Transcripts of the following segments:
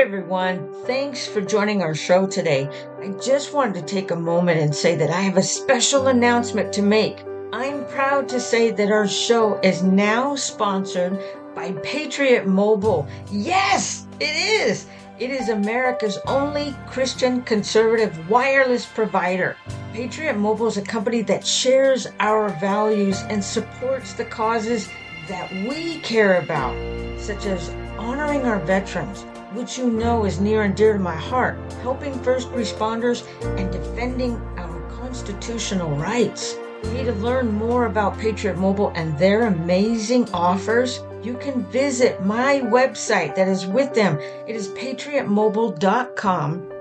everyone. Thanks for joining our show today. I just wanted to take a moment and say that I have a special announcement to make. I'm proud to say that our show is now sponsored by Patriot Mobile. Yes, it is. It is America's only Christian conservative wireless provider. Patriot Mobile is a company that shares our values and supports the causes that we care about, such as honoring our veterans which you know is near and dear to my heart, helping first responders and defending our constitutional rights. Need to learn more about Patriot Mobile and their amazing offers? You can visit my website that is with them. It is patriotmobile.com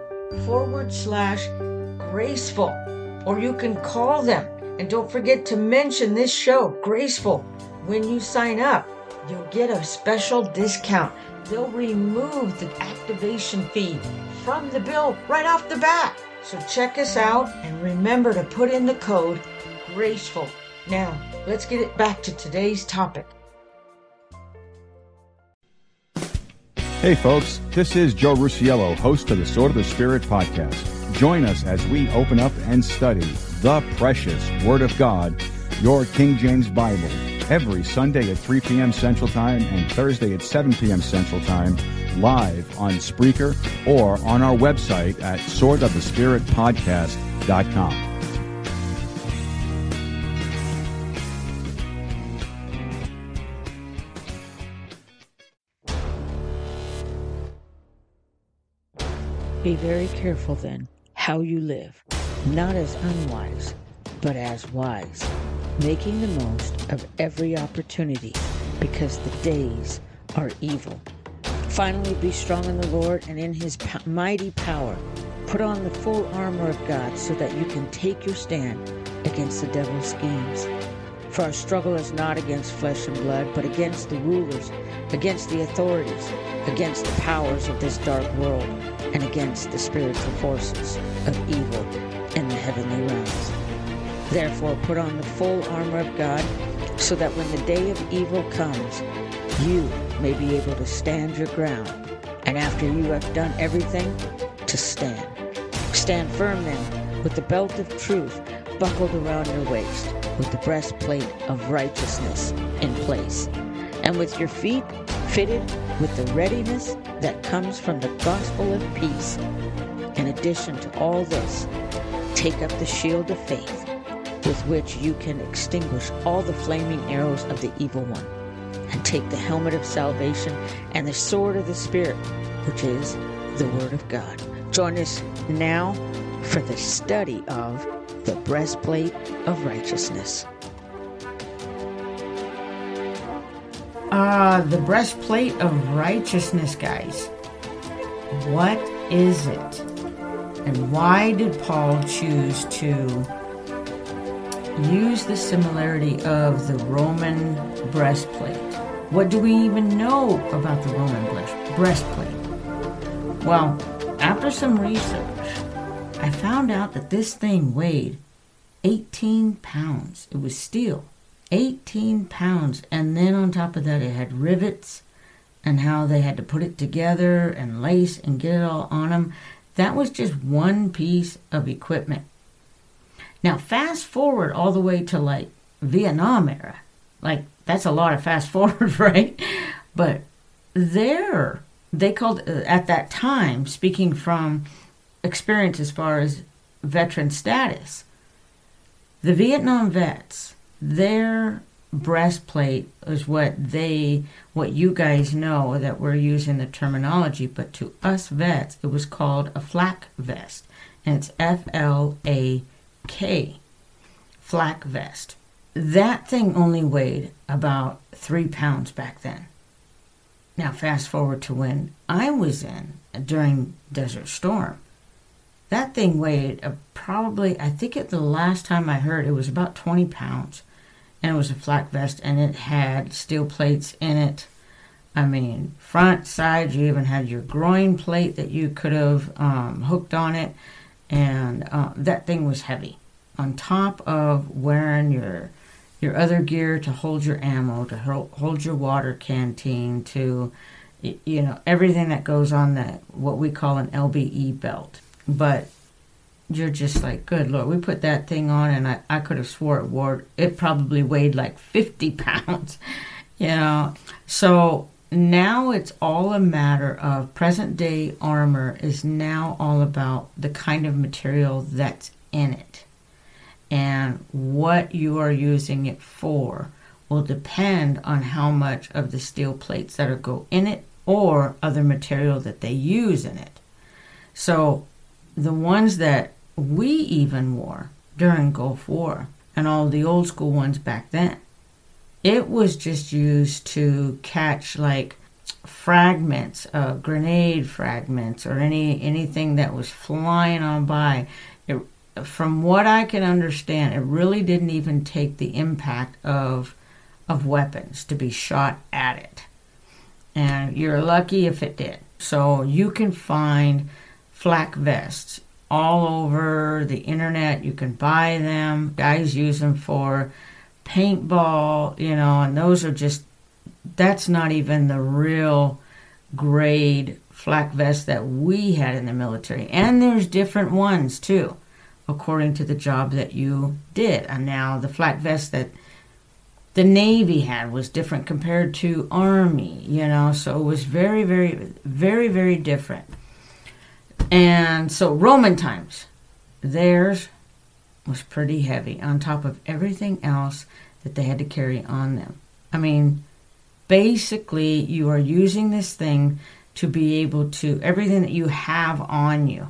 forward slash graceful. Or you can call them. And don't forget to mention this show, Graceful. When you sign up, you'll get a special discount they'll remove the activation fee from the bill right off the bat. So check us out and remember to put in the code GRACEFUL. Now, let's get it back to today's topic. Hey, folks, this is Joe Rusiello, host of the Sword of the Spirit podcast. Join us as we open up and study the precious Word of God, your King James Bible every Sunday at 3 p.m. Central Time and Thursday at 7 p.m. Central Time, live on Spreaker or on our website at swordofthespiritpodcast.com. Be very careful then how you live, not as unwise, but as wise making the most of every opportunity because the days are evil. Finally, be strong in the Lord and in his mighty power. Put on the full armor of God so that you can take your stand against the devil's schemes. For our struggle is not against flesh and blood, but against the rulers, against the authorities, against the powers of this dark world, and against the spiritual forces of evil in the heavenly realms. Therefore, put on the full armor of God, so that when the day of evil comes, you may be able to stand your ground. And after you have done everything, to stand. Stand firm then, with the belt of truth buckled around your waist, with the breastplate of righteousness in place, and with your feet fitted with the readiness that comes from the gospel of peace. In addition to all this, take up the shield of faith with which you can extinguish all the flaming arrows of the evil one, and take the helmet of salvation and the sword of the Spirit, which is the Word of God. Join us now for the study of the breastplate of righteousness. Ah, uh, the breastplate of righteousness, guys. What is it? And why did Paul choose to use the similarity of the Roman breastplate. What do we even know about the Roman breastplate? Well, after some research, I found out that this thing weighed 18 pounds. It was steel, 18 pounds. And then on top of that, it had rivets and how they had to put it together and lace and get it all on them. That was just one piece of equipment. Now, fast forward all the way to like Vietnam era. Like, that's a lot of fast forward, right? But there, they called, uh, at that time, speaking from experience as far as veteran status, the Vietnam vets, their breastplate is what they, what you guys know that we're using the terminology, but to us vets, it was called a flak vest. And it's F L A K flak vest. That thing only weighed about three pounds back then. Now, fast forward to when I was in during Desert Storm. That thing weighed probably, I think at the last time I heard, it was about 20 pounds. And it was a flak vest and it had steel plates in it. I mean, front, side, you even had your groin plate that you could have um, hooked on it. And uh, that thing was heavy on top of wearing your your other gear to hold your ammo, to hold your water canteen, to you know, everything that goes on that what we call an LBE belt. But you're just like, good lord, we put that thing on, and I, I could have swore it wore it probably weighed like 50 pounds, you know. So now it's all a matter of present day armor is now all about the kind of material that's in it and what you are using it for will depend on how much of the steel plates that are go in it or other material that they use in it. So the ones that we even wore during Gulf War and all the old school ones back then, it was just used to catch like fragments, uh, grenade fragments, or any anything that was flying on by. From what I can understand, it really didn't even take the impact of of weapons to be shot at it. And you're lucky if it did. So you can find flak vests all over the internet. You can buy them. Guys use them for paintball, you know, and those are just that's not even the real grade flak vest that we had in the military. And there's different ones too, according to the job that you did. And now the flak vest that the Navy had was different compared to Army, you know, so it was very, very, very, very different. And so Roman times, theirs was pretty heavy on top of everything else that they had to carry on them. I mean, basically, you are using this thing to be able to, everything that you have on you,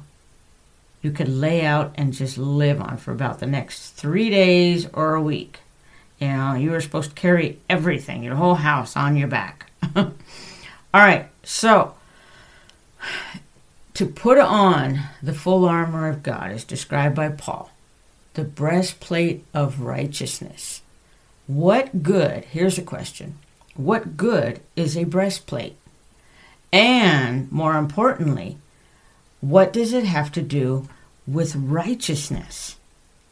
you could lay out and just live on for about the next three days or a week. You know, you were supposed to carry everything, your whole house on your back. All right, so to put on the full armor of God is described by Paul, the breastplate of righteousness. What good, here's a question, what good is a breastplate? And more importantly, what does it have to do with righteousness?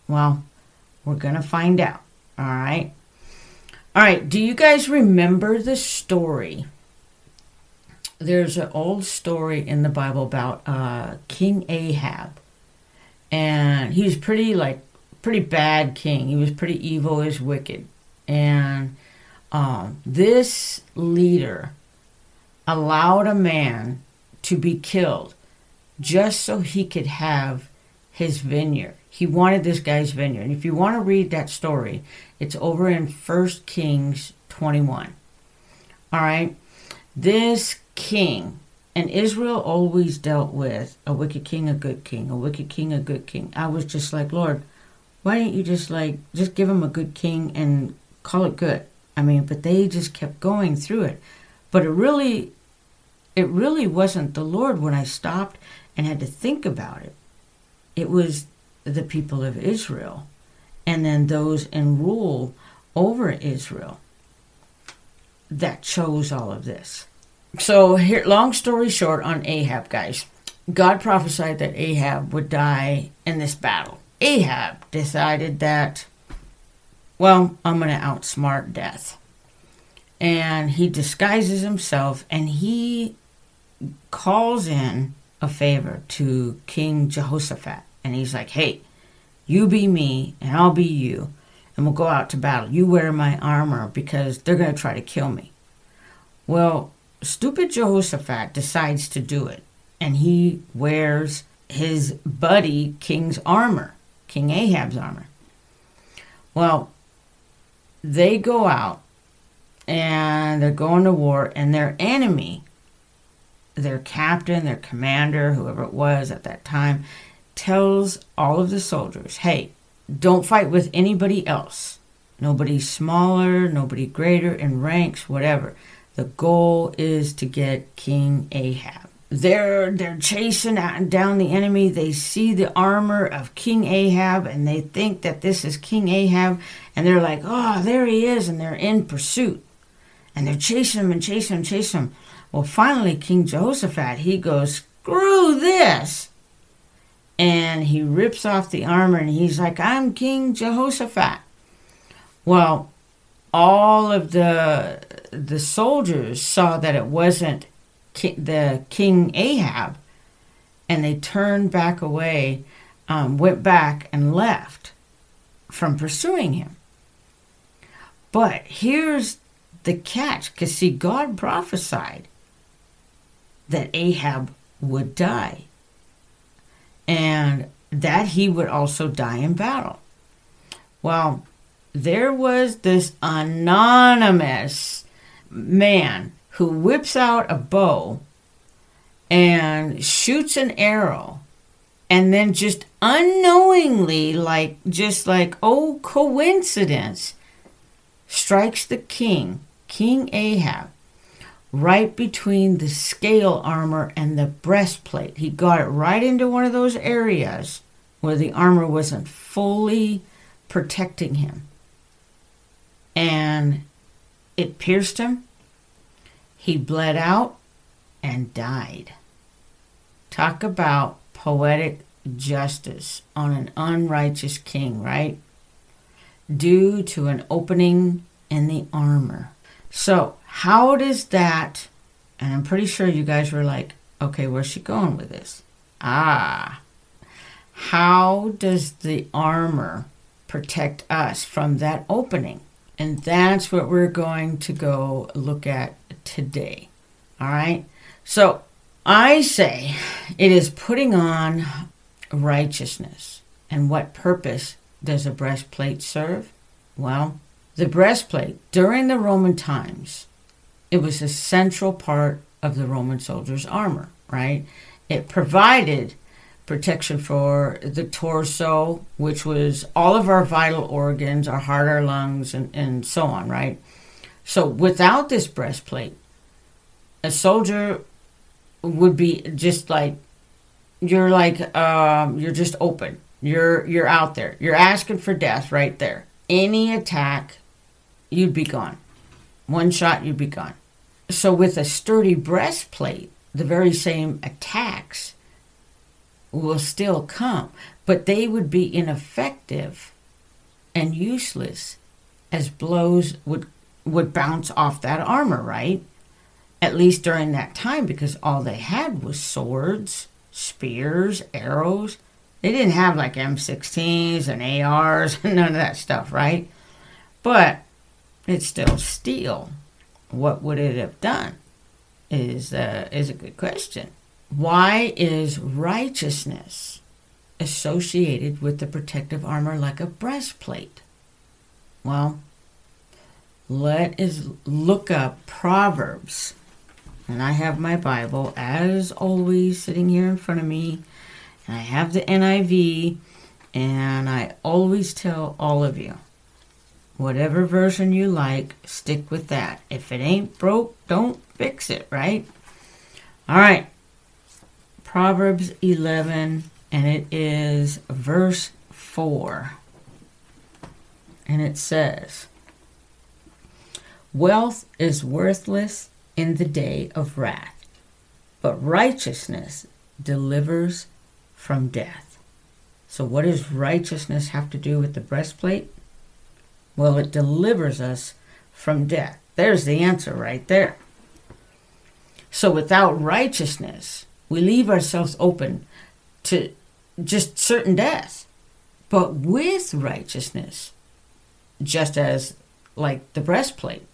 Well, we're going to find out. All right. All right. Do you guys remember the story there's an old story in the Bible about uh, King Ahab, and he was pretty like pretty bad king. He was pretty evil, he was wicked, and um, this leader allowed a man to be killed just so he could have his vineyard. He wanted this guy's vineyard. And if you want to read that story, it's over in First Kings 21. All right. This king. And Israel always dealt with a wicked king, a good king, a wicked king, a good king. I was just like, Lord, why didn't you just like just give him a good king and call it good? I mean, but they just kept going through it. But it really it really wasn't the Lord when I stopped and had to think about it. It was the people of Israel and then those in rule over Israel that chose all of this. So here, long story short, on Ahab, guys, God prophesied that Ahab would die in this battle. Ahab decided that, well, I'm going to outsmart death. And he disguises himself and he calls in a favor to King Jehoshaphat. And he's like, hey, you be me and I'll be you. And we'll go out to battle. You wear my armor because they're going to try to kill me. Well, stupid Jehoshaphat decides to do it, and he wears his buddy King's armor, King Ahab's armor. Well, they go out and they're going to war, and their enemy, their captain, their commander, whoever it was at that time, tells all of the soldiers, hey, don't fight with anybody else. Nobody smaller, nobody greater in ranks, whatever. The goal is to get King Ahab. They're they're chasing down the enemy. They see the armor of King Ahab and they think that this is King Ahab and they're like, "Oh, there he is." And they're in pursuit. And they're chasing him and chasing him, chasing him. Well, finally King Jehoshaphat, he goes, "Screw this." And he rips off the armor and he's like, "I'm King Jehoshaphat." Well, all of the the soldiers saw that it wasn't the king Ahab, and they turned back away, um, went back and left from pursuing him. But here's the catch, because see, God prophesied that Ahab would die, and that he would also die in battle. Well, there was this anonymous man who whips out a bow and shoots an arrow and then just unknowingly like just like oh coincidence strikes the king king ahab right between the scale armor and the breastplate he got it right into one of those areas where the armor wasn't fully protecting him and it pierced him he bled out and died talk about poetic justice on an unrighteous king, right? Due to an opening in the armor. So, how does that, and I'm pretty sure you guys were like, okay, where's she going with this? Ah, how does the armor protect us from that opening? And that's what we're going to go look at today. All right. So I say it is putting on righteousness. And what purpose does a breastplate serve? Well, the breastplate during the Roman times, it was a central part of the Roman soldier's armor, right? It provided protection for the torso, which was all of our vital organs, our heart, our lungs, and, and so on, right? So without this breastplate, a soldier would be just like you're like um, you're just open. You're you're out there. You're asking for death right there. Any attack, you'd be gone. One shot, you'd be gone. So with a sturdy breastplate, the very same attacks will still come, but they would be ineffective and useless as blows would would bounce off that armor, right? at least during that time, because all they had was swords, spears, arrows. They didn't have like M16s and ARs and none of that stuff, right? But it's still steel. What would it have done? Is uh, is a good question. Why is righteousness associated with the protective armor like a breastplate? Well, let us look up Proverbs and I have my Bible, as always, sitting here in front of me. And I have the NIV, and I always tell all of you whatever version you like, stick with that. If it ain't broke, don't fix it, right? All right. Proverbs 11, and it is verse 4. And it says, Wealth is worthless in the day of wrath, but righteousness delivers from death. So, what does righteousness have to do with the breastplate? Well, it delivers us from death. There's the answer right there. So, without righteousness, we leave ourselves open to just certain death. But with righteousness, just as like the breastplate,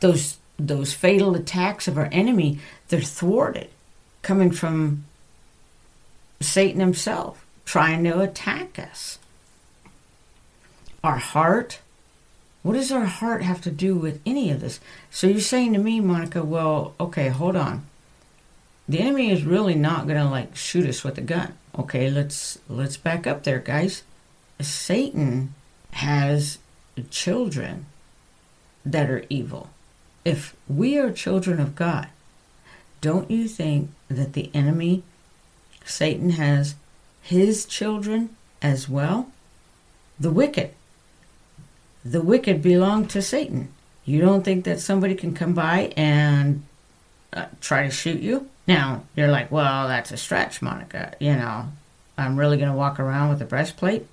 those those fatal attacks of our enemy, they're thwarted, coming from Satan himself, trying to attack us. Our heart, what does our heart have to do with any of this? So you're saying to me, Monica, well, okay, hold on. The enemy is really not going to like shoot us with a gun. Okay, let's let's back up there, guys. Satan has children that are evil if we are children of God, don't you think that the enemy, Satan, has his children as well? The wicked. The wicked belong to Satan. You don't think that somebody can come by and uh, try to shoot you? Now, you're like, well, that's a stretch, Monica. You know, I'm really going to walk around with a breastplate?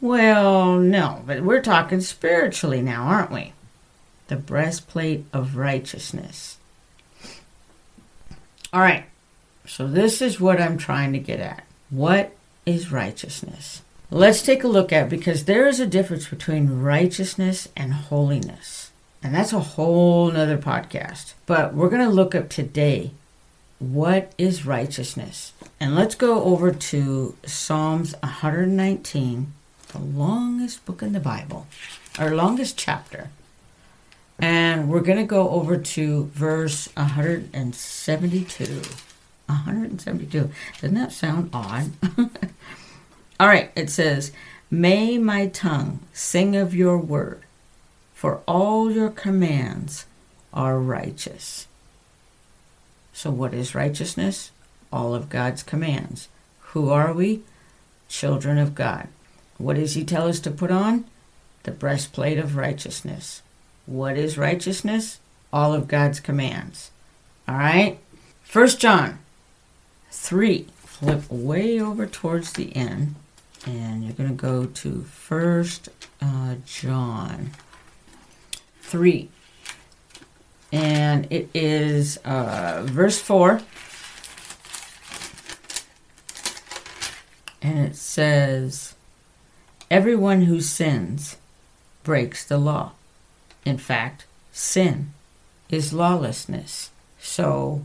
Well, no, but we're talking spiritually now, aren't we? the breastplate of righteousness. All right. So this is what I'm trying to get at. What is righteousness? Let's take a look at because there is a difference between righteousness and holiness. And that's a whole nother podcast. But we're going to look up today what is righteousness? And let's go over to Psalms 119, the longest book in the Bible, our longest chapter. And we're going to go over to verse 172. 172. Doesn't that sound odd? All right, it says, May my tongue sing of your word, for all your commands are righteous. So, what is righteousness? All of God's commands. Who are we? Children of God. What does He tell us to put on? The breastplate of righteousness. What is righteousness? All of God's commands. All right? First John 3. Flip way over towards the end, and you're going to go to First uh, John 3 and it is uh, verse 4. And it says, Everyone who sins breaks the law. In fact, sin is lawlessness. So,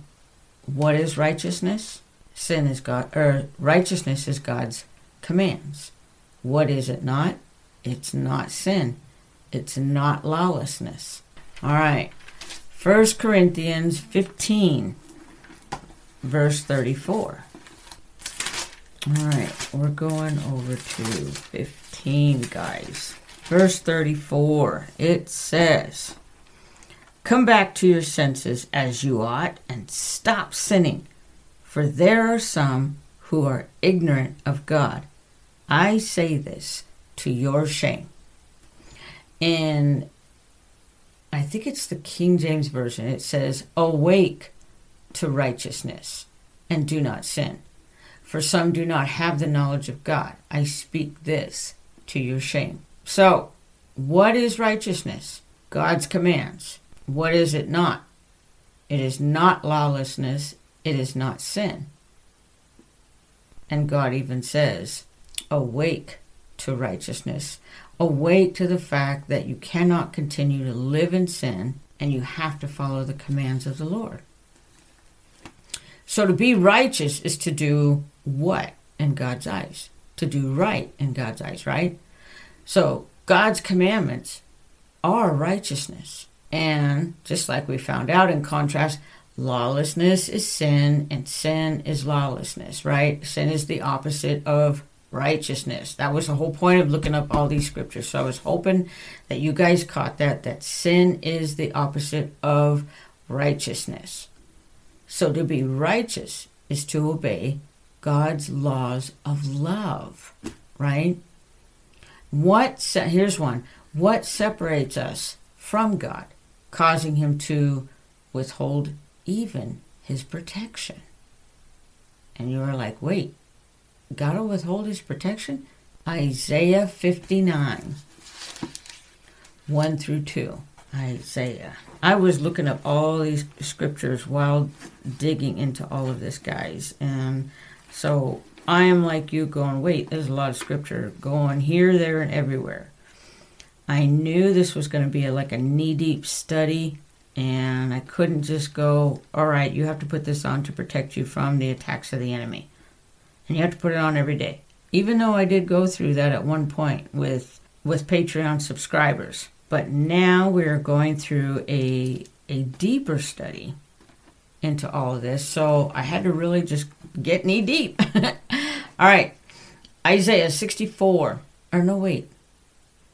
what is righteousness? Sin is God, or righteousness is God's commands. What is it not? It's not sin. It's not lawlessness. All right. 1 Corinthians 15, verse 34. All right, we're going over to 15, guys. Verse 34, it says, Come back to your senses as you ought and stop sinning, for there are some who are ignorant of God. I say this to your shame. And I think it's the King James Version. It says, Awake to righteousness and do not sin. For some do not have the knowledge of God. I speak this to your shame. So, what is righteousness? God's commands. What is it not? It is not lawlessness. It is not sin. And God even says, Awake to righteousness awake to the fact that you cannot continue to live in sin and you have to follow the commands of the Lord. So to be righteous is to do what in God's eyes? To do right in God's eyes, right? So God's commandments are righteousness. And just like we found out in contrast, lawlessness is sin and sin is lawlessness, right? Sin is the opposite of righteousness. That was the whole point of looking up all these scriptures. So I was hoping that you guys caught that that sin is the opposite of righteousness. So to be righteous is to obey God's laws of love, right? What se- here's one. What separates us from God, causing him to withhold even his protection? And you are like, wait, God will withhold his protection? Isaiah 59, 1 through 2. Isaiah. I was looking up all these scriptures while digging into all of this, guys. And so I am like you going, wait, there's a lot of scripture going here, there, and everywhere. I knew this was going to be a, like a knee deep study, and I couldn't just go, all right, you have to put this on to protect you from the attacks of the enemy and you have to put it on every day. Even though I did go through that at one point with with Patreon subscribers, but now we're going through a a deeper study into all of this. So I had to really just get knee deep. all right. Isaiah 64. Or no, wait.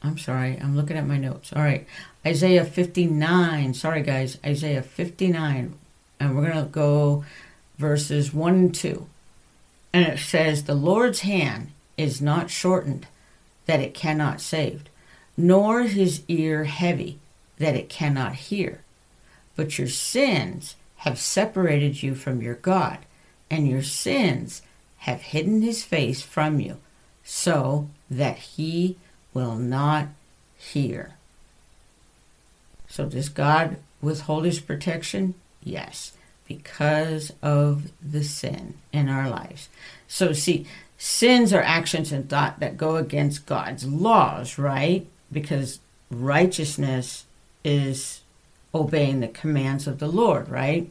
I'm sorry. I'm looking at my notes. All right. Isaiah 59. Sorry, guys. Isaiah 59. And we're going to go verses 1 and 2. And it says, The Lord's hand is not shortened that it cannot save, nor his ear heavy that it cannot hear. But your sins have separated you from your God, and your sins have hidden his face from you, so that he will not hear. So, does God withhold his protection? Yes, because of the sin in our lives. So, see, sins are actions and thought that go against God's laws, right? Because righteousness is obeying the commands of the Lord, right?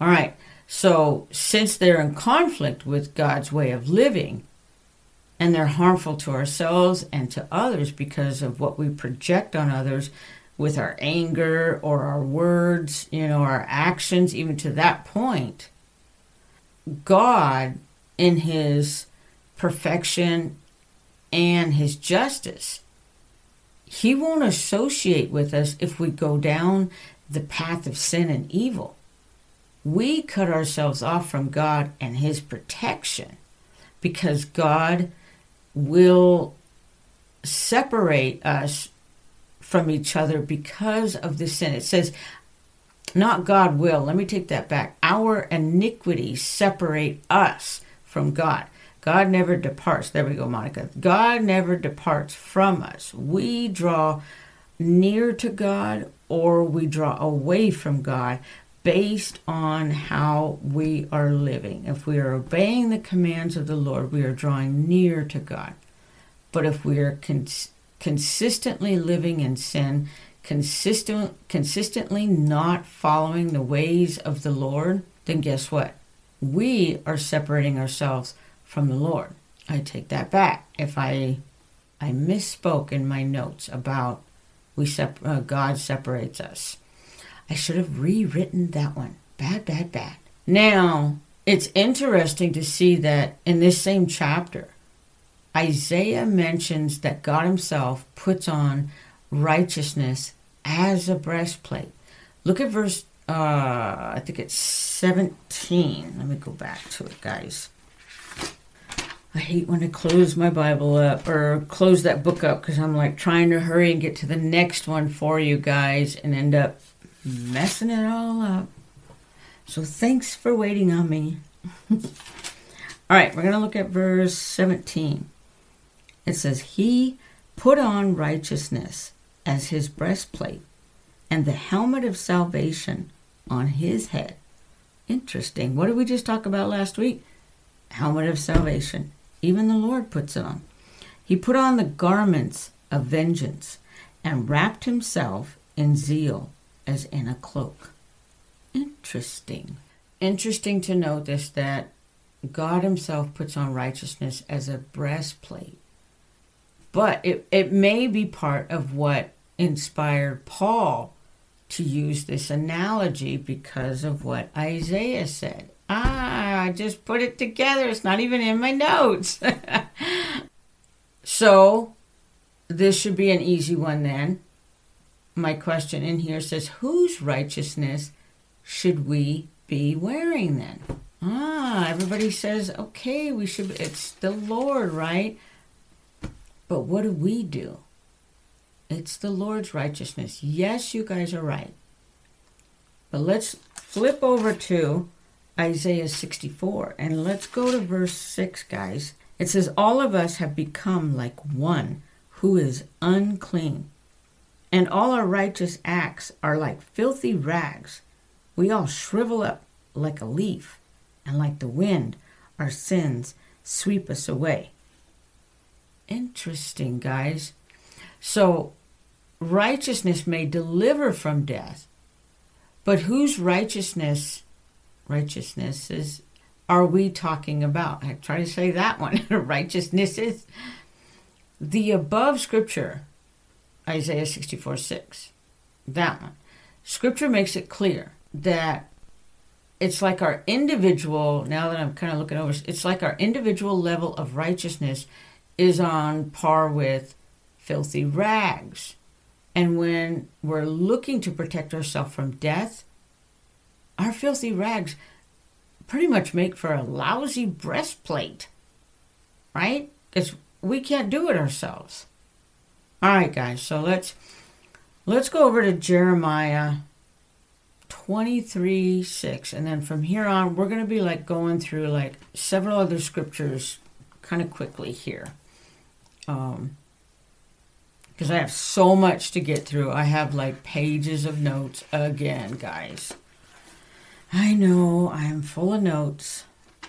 All right. So, since they're in conflict with God's way of living, and they're harmful to ourselves and to others because of what we project on others with our anger or our words, you know, our actions, even to that point, God, in His perfection and His justice, He won't associate with us if we go down the path of sin and evil. We cut ourselves off from God and His protection because God will separate us from each other because of the sin. It says, not God will. Let me take that back. Our iniquities separate us from God. God never departs. There we go, Monica. God never departs from us. We draw near to God or we draw away from God based on how we are living. If we are obeying the commands of the Lord, we are drawing near to God. But if we are consistently living in sin, consistent, consistently not following the ways of the Lord, then guess what? We are separating ourselves from the Lord. I take that back. If I I misspoke in my notes about we sep- uh, God separates us. I should have rewritten that one. Bad, bad, bad. Now, it's interesting to see that in this same chapter, Isaiah mentions that God Himself puts on righteousness as a breastplate. Look at verse, uh, I think it's 17. Let me go back to it, guys. I hate when I close my Bible up or close that book up because I'm like trying to hurry and get to the next one for you guys and end up messing it all up. So thanks for waiting on me. all right, we're going to look at verse 17. It says, He put on righteousness as his breastplate and the helmet of salvation on his head. Interesting. What did we just talk about last week? Helmet of salvation. Even the Lord puts it on. He put on the garments of vengeance and wrapped himself in zeal as in a cloak. Interesting. Interesting to notice that God Himself puts on righteousness as a breastplate. But it, it may be part of what inspired Paul to use this analogy because of what Isaiah said. Ah, I just put it together. It's not even in my notes. so, this should be an easy one then. My question in here says, Whose righteousness should we be wearing then? Ah, everybody says, okay, we should, it's the Lord, right? But what do we do? It's the Lord's righteousness. Yes, you guys are right. But let's flip over to Isaiah 64 and let's go to verse 6, guys. It says, All of us have become like one who is unclean, and all our righteous acts are like filthy rags. We all shrivel up like a leaf, and like the wind, our sins sweep us away. Interesting, guys. So, righteousness may deliver from death, but whose righteousness righteousnesses are we talking about? I try to say that one. righteousness is the above scripture, Isaiah 64 6. That one. Scripture makes it clear that it's like our individual, now that I'm kind of looking over, it's like our individual level of righteousness is on par with filthy rags. And when we're looking to protect ourselves from death, our filthy rags pretty much make for a lousy breastplate, right? Because we can't do it ourselves. All right, guys. So let's let's go over to Jeremiah 23 6 and then from here on we're going to be like going through like several other scriptures kind of quickly here um because i have so much to get through i have like pages of notes again guys I know I am full of notes,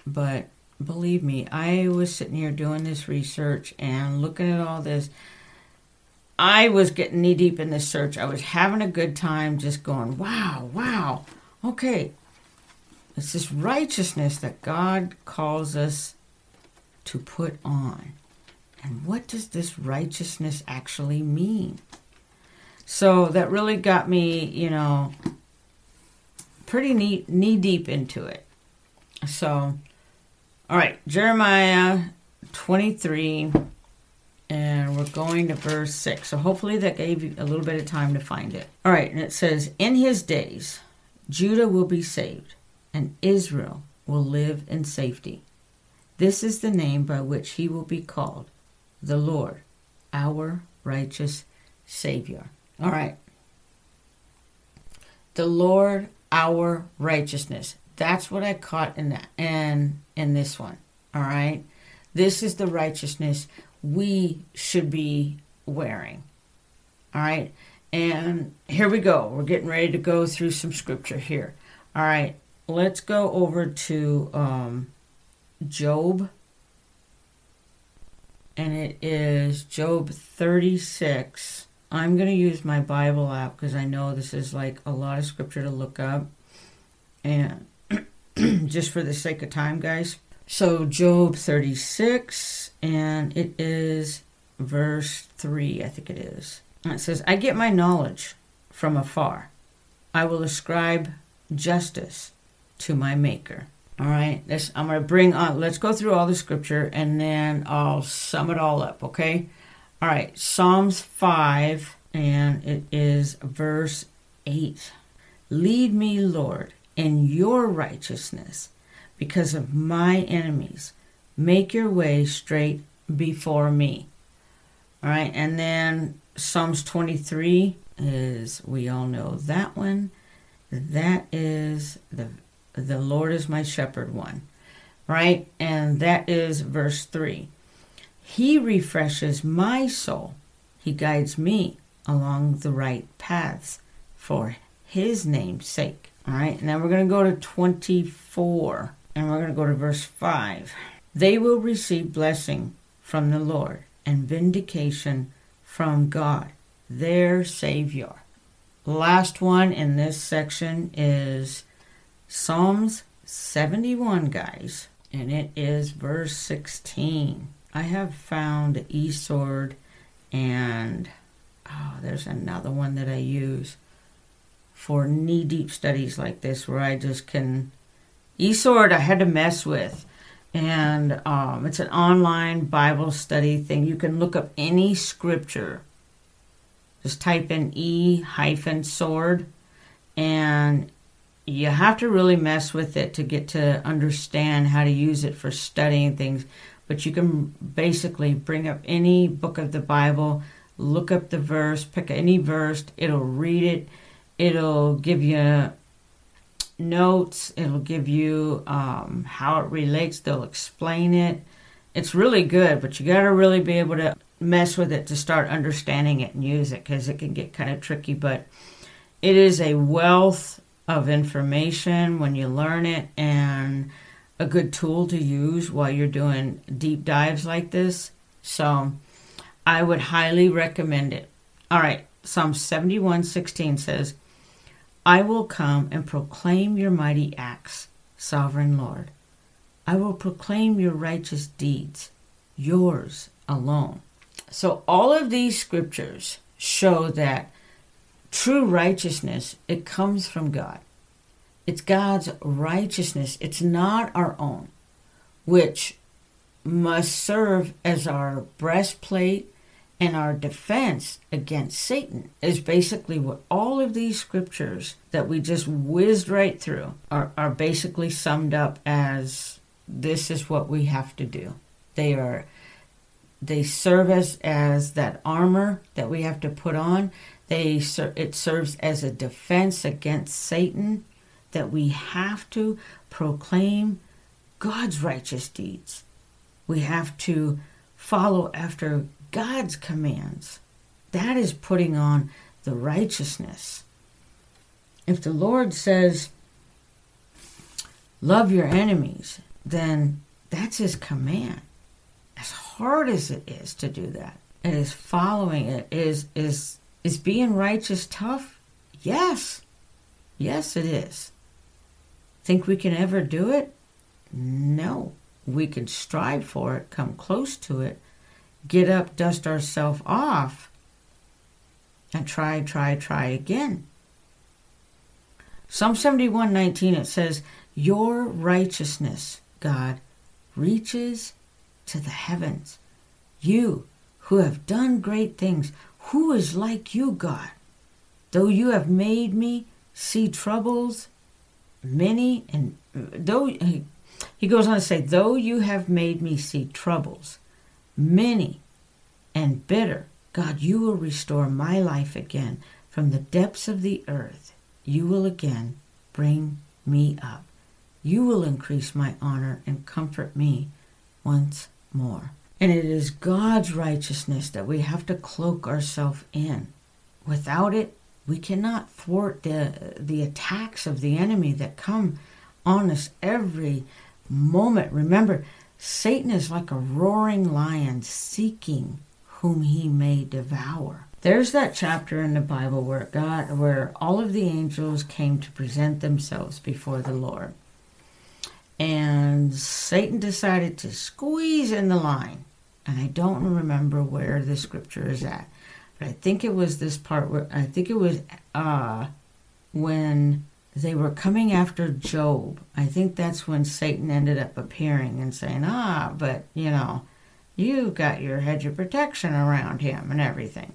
but believe me, I was sitting here doing this research and looking at all this. I was getting knee deep in this search. I was having a good time just going, wow, wow. Okay. It's this righteousness that God calls us to put on. And what does this righteousness actually mean? So that really got me, you know, pretty knee, knee deep into it. So, all right, Jeremiah 23, and we're going to verse 6. So hopefully that gave you a little bit of time to find it. All right, and it says, In his days, Judah will be saved, and Israel will live in safety. This is the name by which he will be called, the Lord, our righteous Savior. All right. The Lord our righteousness. That's what I caught in that and in this one. All right. This is the righteousness we should be wearing. All right. And here we go. We're getting ready to go through some scripture here. All right. Let's go over to um, Job. And it is Job 36 I'm going to use my Bible app because I know this is like a lot of scripture to look up. And just for the sake of time, guys. So, Job 36, and it is verse 3, I think it is. And it says, I get my knowledge from afar. I will ascribe justice to my Maker. All right, this I'm going to bring on. Let's go through all the scripture and then I'll sum it all up, okay? All right, Psalms 5, and it is verse 8. Lead me, Lord, in your righteousness because of my enemies. Make your way straight before me. All right, and then Psalms 23 is, we all know that one. That is the the Lord is my shepherd one, right? And that is verse 3. He refreshes my soul. He guides me along the right paths for his name's sake. All right, now we're going to go to 24 and we're going to go to verse 5. They will receive blessing from the Lord and vindication from God, their Savior. Last one in this section is Psalms 71, guys, and it is verse 16. I have found eSword and oh, there's another one that I use for knee deep studies like this where I just can eSword I had to mess with. And um, it's an online Bible study thing. You can look up any scripture. Just type in E hyphen sword and you have to really mess with it to get to understand how to use it for studying things. But you can basically bring up any book of the Bible, look up the verse, pick any verse, it'll read it, it'll give you notes, it'll give you um, how it relates, they'll explain it. It's really good, but you got to really be able to mess with it to start understanding it and use it because it can get kind of tricky. But it is a wealth of information when you learn it and a good tool to use while you're doing deep dives like this. So I would highly recommend it. All right, Psalm 71:16 says, "I will come and proclaim your mighty acts, sovereign Lord. I will proclaim your righteous deeds, yours alone." So all of these scriptures show that true righteousness it comes from God. It's God's righteousness. It's not our own, which must serve as our breastplate and our defense against Satan, is basically what all of these scriptures that we just whizzed right through are, are basically summed up as this is what we have to do. They are they serve us as that armor that we have to put on. They it serves as a defense against Satan that we have to proclaim God's righteous deeds. We have to follow after God's commands. That is putting on the righteousness. If the Lord says, love your enemies, then that's his command. As hard as it is to do that, it is following it. Is is is being righteous tough? Yes. Yes, it is. Think we can ever do it? No. We can strive for it, come close to it, get up, dust ourselves off, and try, try, try again. Psalm 71:19 it says, "Your righteousness, God, reaches to the heavens. You who have done great things, who is like you, God? Though you have made me see troubles many and though he goes on to say, though you have made me see troubles many and bitter, God, you will restore my life again from the depths of the earth. You will again bring me up. You will increase my honor and comfort me once more. And it is God's righteousness that we have to cloak ourselves in. Without it, we cannot thwart the, the attacks of the enemy that come on us every moment. Remember, Satan is like a roaring lion seeking whom he may devour. There's that chapter in the Bible where God where all of the angels came to present themselves before the Lord. And Satan decided to squeeze in the line. And I don't remember where the scripture is at. But I think it was this part where I think it was uh when they were coming after Job. I think that's when Satan ended up appearing and saying, Ah, but you know, you've got your hedge of protection around him and everything.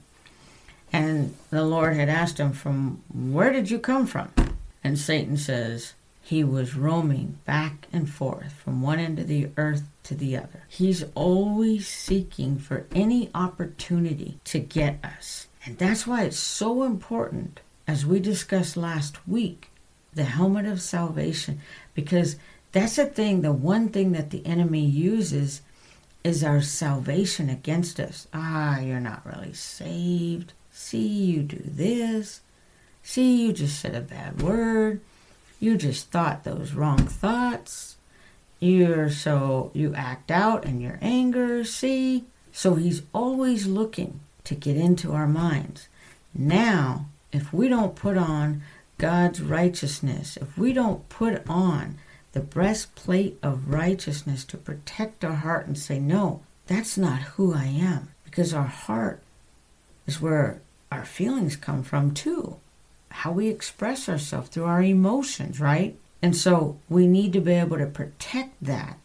And the Lord had asked him, From where did you come from? And Satan says, He was roaming back and forth from one end of the earth to the other. He's always seeking for any opportunity to get us. And that's why it's so important, as we discussed last week, the helmet of salvation because that's the thing the one thing that the enemy uses is our salvation against us ah you're not really saved see you do this see you just said a bad word you just thought those wrong thoughts. You're so you act out in your anger see? So he's always looking to get into our minds. Now if we don't put on God's righteousness, if we don't put on the breastplate of righteousness to protect our heart and say, no, that's not who I am, because our heart is where our feelings come from too, how we express ourselves through our emotions, right? And so we need to be able to protect that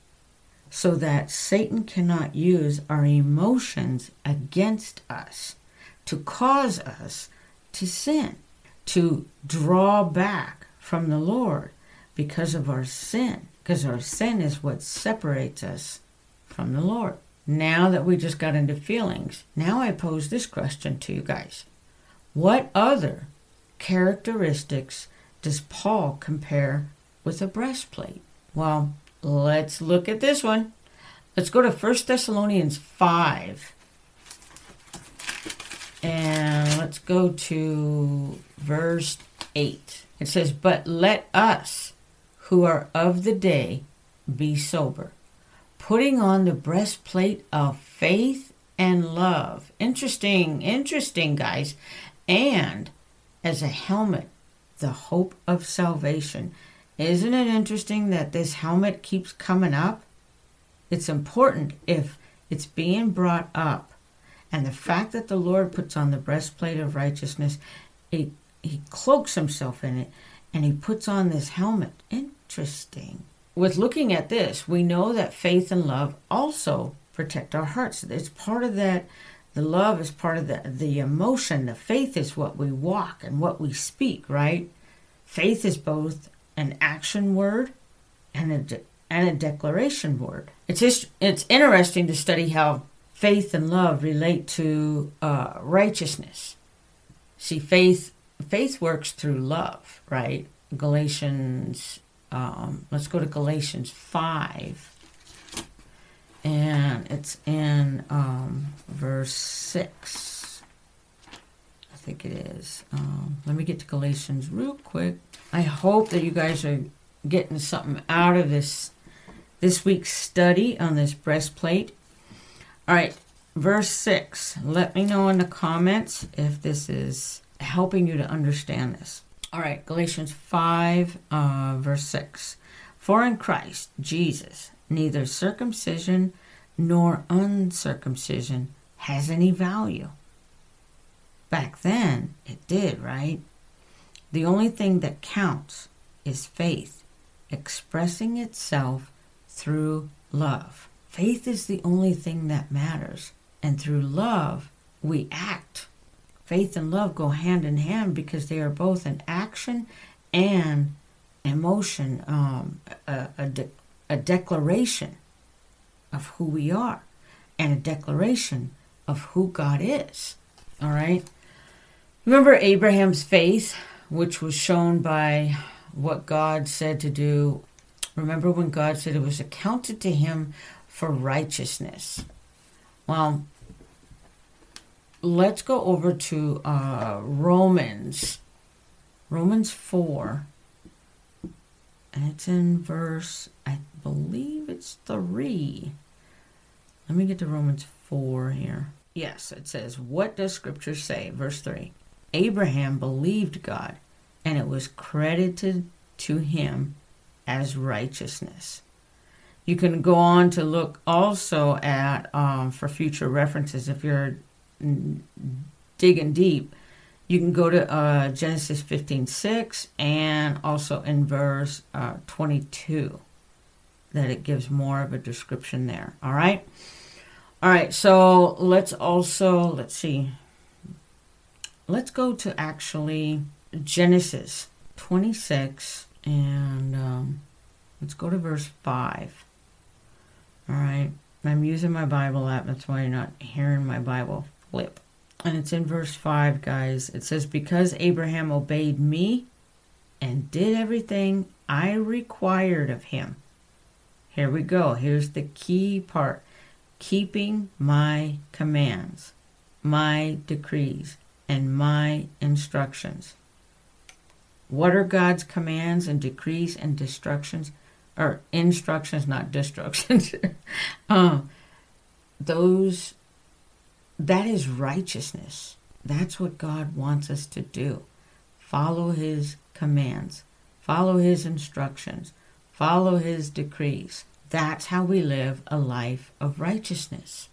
so that Satan cannot use our emotions against us to cause us to sin to draw back from the Lord because of our sin, because our sin is what separates us from the Lord. Now that we just got into feelings, now I pose this question to you guys What other characteristics does Paul compare with a breastplate? Well, let's look at this one. Let's go to 1 Thessalonians 5 and let's go to verse 8. It says, But let us who are of the day be sober, putting on the breastplate of faith and love. Interesting, interesting, guys. And as a helmet, the hope of salvation. Isn't it interesting that this helmet keeps coming up? It's important if it's being brought up and the fact that the Lord puts on the breastplate of righteousness, he, he cloaks himself in it and he puts on this helmet. Interesting. With looking at this, we know that faith and love also protect our hearts. It's part of that. The love is part of the, the emotion. The faith is what we walk and what we speak, right? Faith is both an action word and a, de- and a declaration word. It's it's interesting to study how faith and love relate to uh, righteousness. See, faith faith works through love, right? Galatians. Um, let's go to Galatians five, and it's in um, verse six. I think it is. Um, let me get to Galatians real quick. I hope that you guys are getting something out of this this week's study on this breastplate. All right, verse 6. Let me know in the comments if this is helping you to understand this. All right, Galatians 5, uh, verse 6. For in Christ Jesus, neither circumcision nor uncircumcision has any value. Back then, it did, right? The only thing that counts is faith, expressing itself through love. Faith is the only thing that matters. And through love, we act. Faith and love go hand in hand because they are both an action and emotion, um, a, a, a declaration of who we are and a declaration of who God is. All right? Remember Abraham's faith, which was shown by what God said to do. Remember when God said it was accounted to him for righteousness. Well, let's go over to uh, Romans, Romans 4. And it's in verse, I believe it's 3. Let me get to Romans 4 here. Yes, it says, What does Scripture say? Verse 3 Abraham believed God, and it was credited to him as righteousness. You can go on to look also at, um, for future references, if you're digging deep, you can go to uh, Genesis 15 6 and also in verse uh, 22 that it gives more of a description there. All right. All right. So let's also, let's see. Let's go to actually Genesis 26 and um, let's go to verse 5. All right. I'm using my Bible app. That's why you're not hearing my Bible flip. And it's in verse 5, guys. It says, Because Abraham obeyed me and did everything I required of him. Here we go. Here's the key part keeping my commands, my decrees, and my instructions. What are God's commands and decrees and instructions? Or instructions, not destructions. uh, those, that is righteousness. That's what God wants us to do. Follow His commands, follow His instructions, follow His decrees. That's how we live a life of righteousness.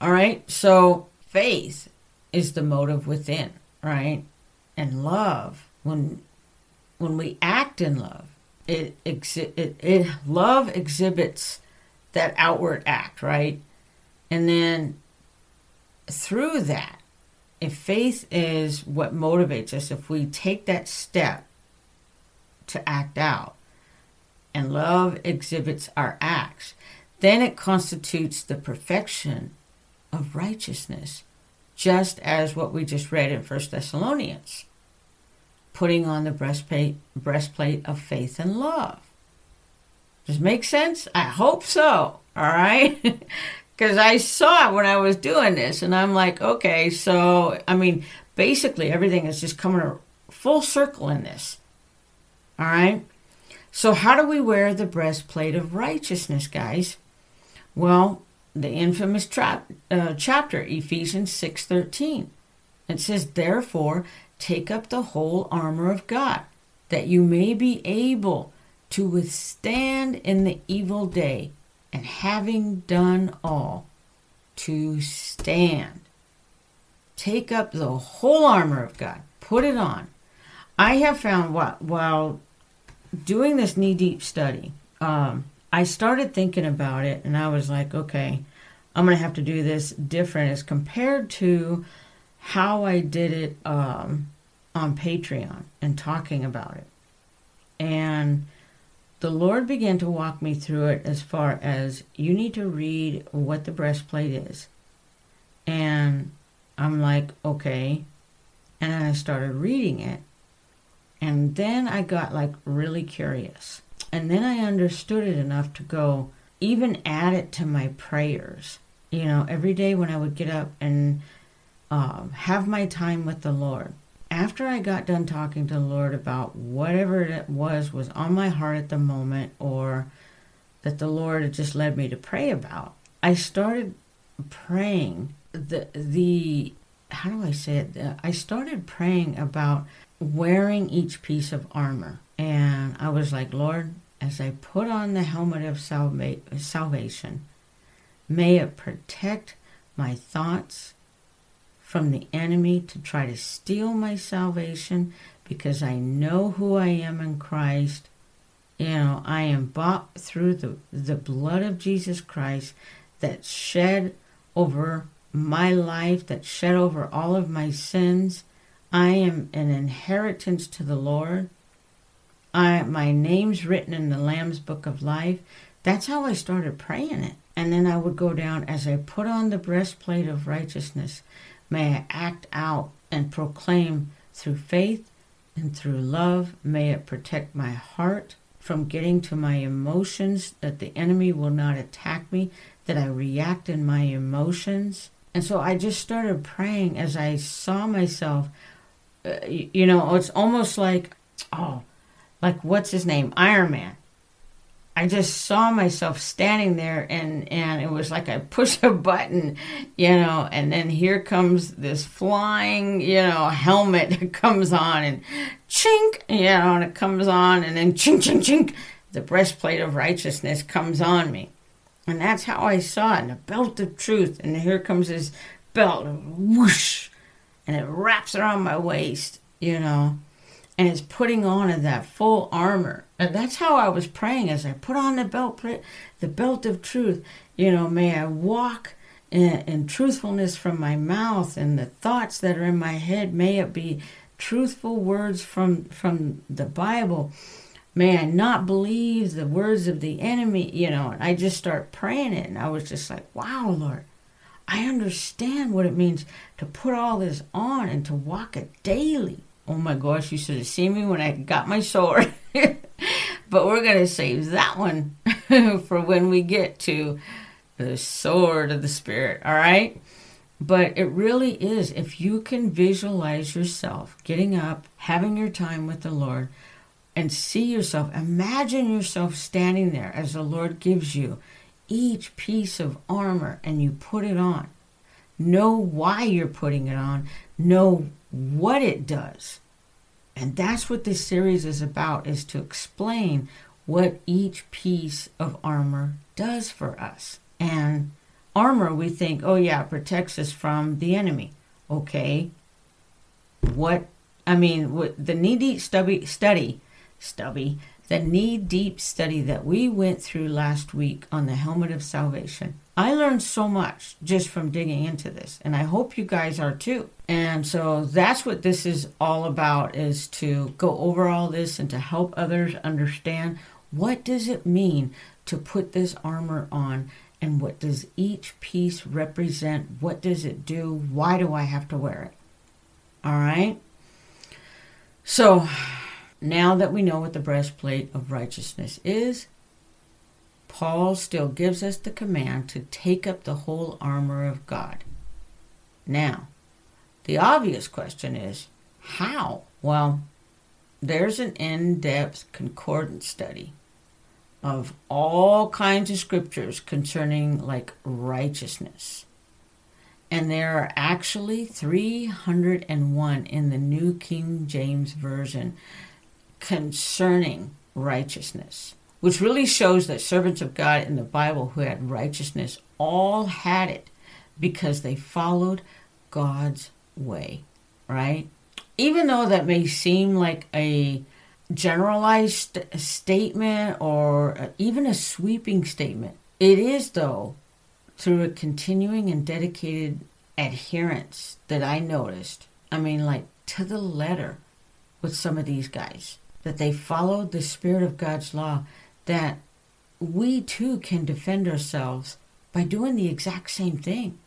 All right, so faith is the motive within, right? And love, when when we act in love, it, it, it love exhibits that outward act, right? And then through that, if faith is what motivates us, if we take that step to act out, and love exhibits our acts, then it constitutes the perfection of righteousness, just as what we just read in First Thessalonians putting on the breastplate, breastplate of faith and love. Does make sense? I hope so. All right. Because I saw it when I was doing this, and I'm like, okay, so, I mean, basically everything is just coming a full circle in this. All right. So, how do we wear the breastplate of righteousness, guys? Well, the infamous tra- uh, chapter, Ephesians 6:13. It says, "Therefore, Take up the whole armor of God, that you may be able to withstand in the evil day, and having done all, to stand. Take up the whole armor of God, put it on. I have found what while doing this knee deep study, um, I started thinking about it, and I was like, okay, I'm going to have to do this different as compared to how I did it um, on Patreon and talking about it. And the Lord began to walk me through it as far as you need to read what the breastplate is. And I'm like, okay. And I started reading it. And then I got like really curious. And then I understood it enough to go, even add it to my prayers. You know, every day when I would get up and um, have my time with the Lord, after I got done talking to the Lord about whatever it was was on my heart at the moment or that the Lord had just led me to pray about, I started praying the the how do I say it? I started praying about wearing each piece of armor. And I was like, Lord, as I put on the helmet of salva- salvation, may it protect my thoughts from the enemy to try to steal my salvation because I know who I am in Christ. You know, I am bought through the, the blood of Jesus Christ that shed over my life, that shed over all of my sins. I am an inheritance to the Lord. I my name's written in the Lamb's book of life. That's how I started praying it. And then I would go down as I put on the breastplate of righteousness. May I act out and proclaim through faith and through love. May it protect my heart from getting to my emotions, that the enemy will not attack me, that I react in my emotions. And so I just started praying as I saw myself. Uh, you know, it's almost like, oh, like what's his name? Iron Man. I just saw myself standing there and and it was like I push a button, you know, and then here comes this flying, you know, helmet that comes on and chink, you know, and it comes on and then chink chink chink the breastplate of righteousness comes on me. And that's how I saw it, and the belt of truth, and here comes this belt, whoosh, and it wraps around my waist, you know and it's putting on of that full armor. And that's how I was praying as I put on the belt, the belt of truth. You know, may I walk in, in truthfulness from my mouth and the thoughts that are in my head. May it be truthful words from from the Bible. May I not believe the words of the enemy. You know, and I just start praying it, and I was just like, "Wow, Lord." I understand what it means to put all this on and to walk it daily Oh my gosh, you should have seen me when I got my sword. but we're going to save that one for when we get to the sword of the Spirit, all right? But it really is, if you can visualize yourself getting up, having your time with the Lord, and see yourself, imagine yourself standing there as the Lord gives you each piece of armor and you put it on. Know why you're putting it on. Know what it does. And that's what this series is about is to explain what each piece of armor does for us. And armor we think, oh yeah, protects us from the enemy. Okay. What I mean, what the knee deep stubby study, stubby, the knee deep study that we went through last week on the helmet of salvation I learned so much just from digging into this, and I hope you guys are too. And so that's what this is all about is to go over all this and to help others understand what does it mean to put this armor on and what does each piece represent? What does it do? Why do I have to wear it? All right? So, now that we know what the breastplate of righteousness is, Paul still gives us the command to take up the whole armor of God. Now, the obvious question is how? Well, there's an in depth concordance study of all kinds of scriptures concerning like righteousness. And there are actually 301 in the New King James Version concerning righteousness which really shows that servants of God in the Bible who had righteousness all had it because they followed God's way, right? Even though that may seem like a generalized statement or even a sweeping statement, it is, though, through a continuing and dedicated adherence that I noticed. I mean, like to the letter with some of these guys, that they followed the Spirit of God's law that we too can defend ourselves by doing the exact same thing.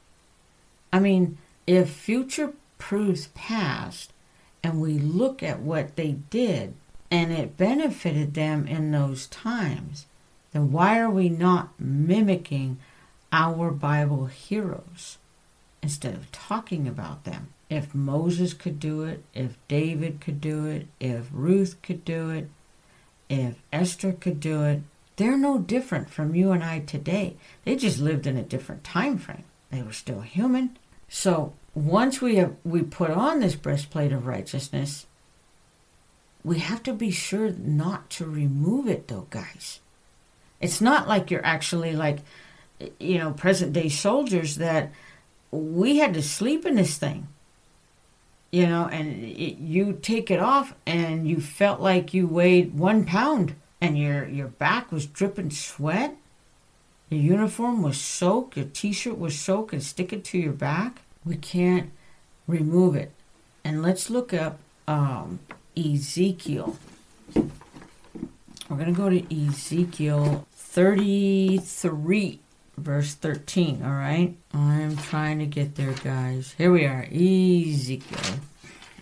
I mean, if future proves past and we look at what they did and it benefited them in those times, then why are we not mimicking our Bible heroes instead of talking about them. If Moses could do it, if David could do it, if Ruth could do it, if Esther could do it, they're no different from you and I today. They just lived in a different time frame. They were still human. So once we have we put on this breastplate of righteousness, we have to be sure not to remove it though, guys. It's not like you're actually like you know, present day soldiers that we had to sleep in this thing. You know, and it, you take it off and you felt like you weighed one pound and your, your back was dripping sweat. Your uniform was soaked, your t shirt was soaked and stick it to your back. We can't remove it. And let's look up um, Ezekiel. We're going to go to Ezekiel 33 verse 13, all right? I'm trying to get there, guys. Here we are, Ezekiel.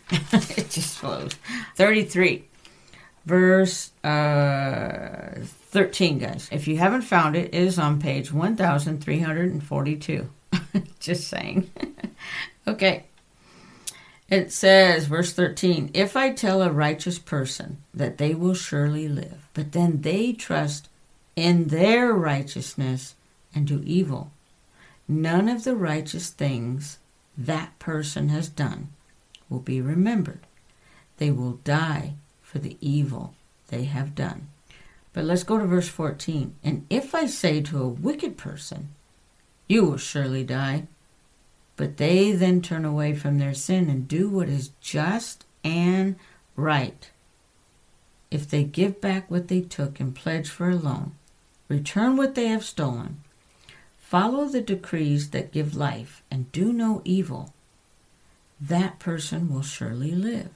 it just flows. 33, verse uh, 13, guys. If you haven't found it, it is on page 1342. just saying. okay. It says, verse 13, If I tell a righteous person that they will surely live, but then they trust in their righteousness and do evil. None of the righteous things that person has done will be remembered. They will die for the evil they have done. But let's go to verse 14. And if I say to a wicked person, You will surely die, but they then turn away from their sin and do what is just and right, if they give back what they took and pledge for a loan, return what they have stolen, follow the decrees that give life and do no evil, that person will surely live.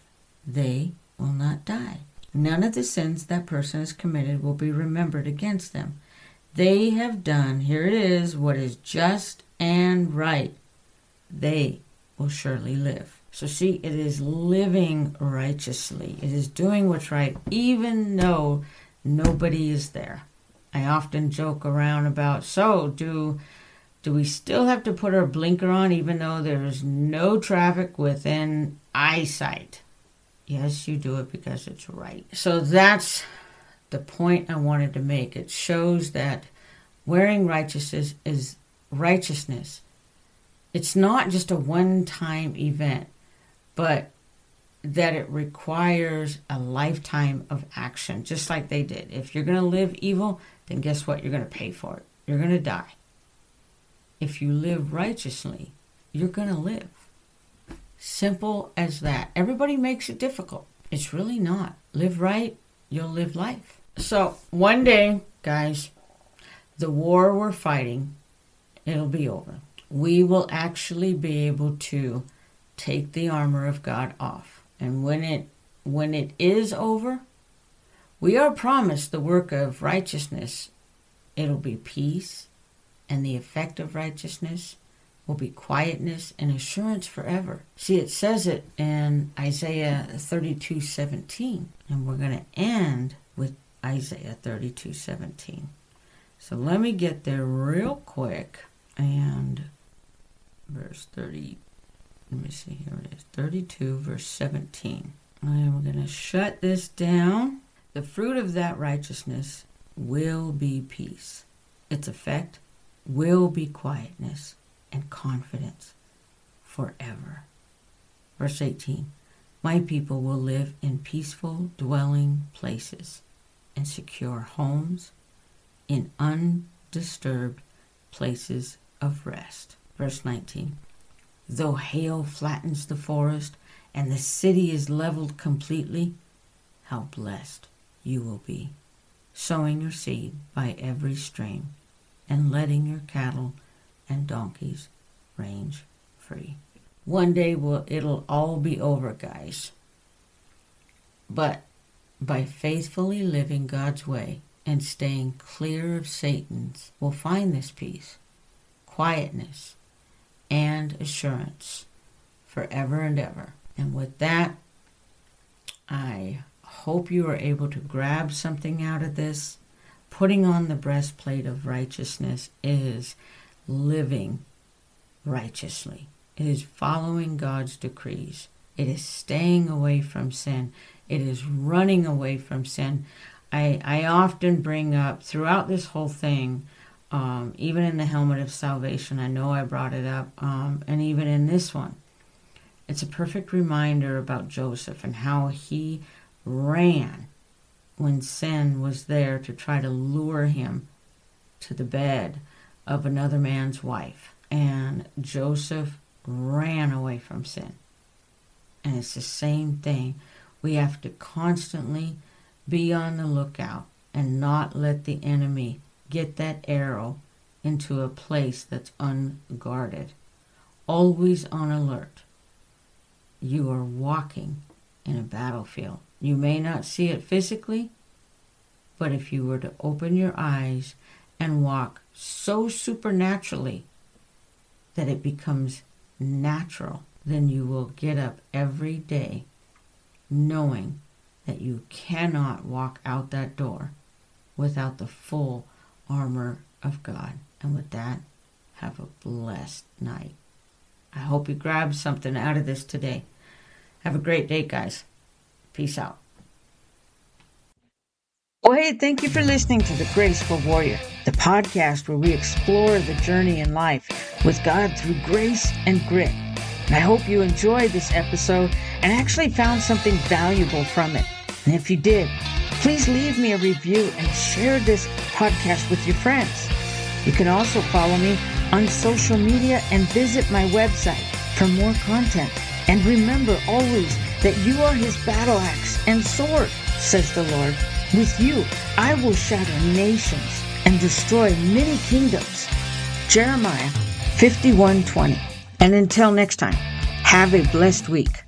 They will not die. None of the sins that person has committed will be remembered against them. They have done, here it is, what is just and right. They will surely live. So, see, it is living righteously. It is doing what's right, even though nobody is there. I often joke around about so do do we still have to put our blinker on even though there's no traffic within eyesight? Yes, you do it because it's right. So that's the point I wanted to make. It shows that wearing righteousness is righteousness. It's not just a one-time event, but that it requires a lifetime of action, just like they did. If you're going to live evil, then guess what? You're going to pay for it. You're going to die. If you live righteously, you're going to live. Simple as that. Everybody makes it difficult. It's really not. Live right, you'll live life. So, one day, guys, the war we're fighting, it'll be over. We will actually be able to take the armor of God off. And when it when it is over, we are promised the work of righteousness. It'll be peace, and the effect of righteousness will be quietness and assurance forever. See, it says it in Isaiah 32 17, and we're going to end with Isaiah 32 17. So let me get there real quick and verse 30. Let me see, here it is 32, verse 17. And we're going to shut this down. The fruit of that righteousness will be peace. Its effect will be quietness and confidence forever. Verse 18 My people will live in peaceful dwelling places and secure homes in undisturbed places of rest. Verse 19 Though hail flattens the forest and the city is leveled completely, how blessed you will be, sowing your seed by every stream and letting your cattle and donkeys range free. One day will it'll all be over, guys. But by faithfully living God's way and staying clear of Satan's, we'll find this peace, quietness, and assurance forever and ever. And with that, I hope you are able to grab something out of this putting on the breastplate of righteousness is living righteously. It is following God's decrees. It is staying away from sin. It is running away from sin. I, I often bring up throughout this whole thing, um, even in the helmet of salvation, I know I brought it up, um, and even in this one, it's a perfect reminder about Joseph and how he ran when sin was there to try to lure him to the bed of another man's wife. And Joseph ran away from sin. And it's the same thing. We have to constantly be on the lookout and not let the enemy get that arrow into a place that's unguarded. Always on alert. You are walking in a battlefield. You may not see it physically, but if you were to open your eyes and walk so supernaturally that it becomes natural, then you will get up every day knowing that you cannot walk out that door without the full armor of God. And with that, have a blessed night. I hope you grabbed something out of this today. Have a great day, guys. Peace out. Well, hey, thank you for listening to The Graceful Warrior, the podcast where we explore the journey in life with God through grace and grit. And I hope you enjoyed this episode and actually found something valuable from it. And if you did, please leave me a review and share this podcast with your friends. You can also follow me on social media and visit my website for more content. And remember always that you are his battle axe and sword, says the Lord. With you, I will shatter nations and destroy many kingdoms. Jeremiah 51:20. And until next time, have a blessed week.